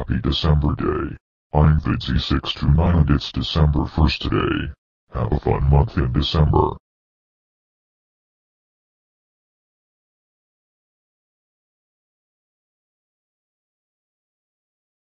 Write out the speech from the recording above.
happy December day. I'm the Z629 and it's December 1st today. Have a fun month in December.